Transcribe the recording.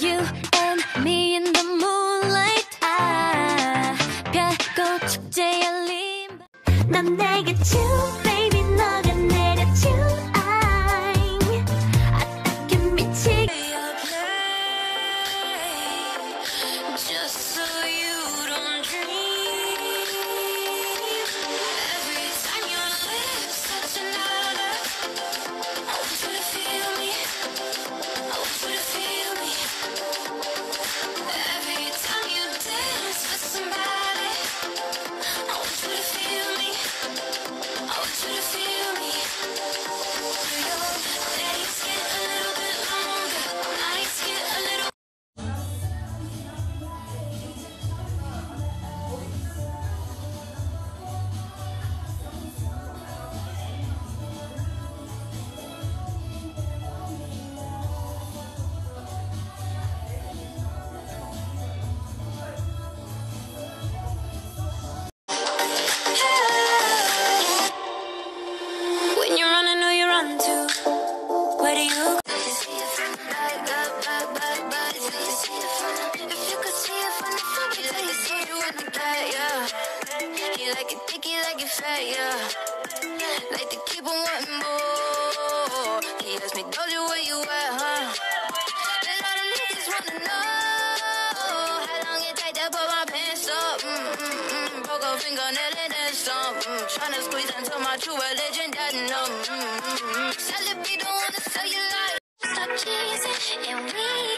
You wet, yeah. He like it thick, he like it fat, yeah. Like to keep on wanting more. He asked me, told you where you at, huh? A lot of niggas wanna know how long it take to put my pants up. Mm mm mm. Broke a fingernail and then some. Mm. Tryna squeeze into my true religion, that no. Mm mm mm. Celebrate, don't wanna sell your life. Stop teasing and we.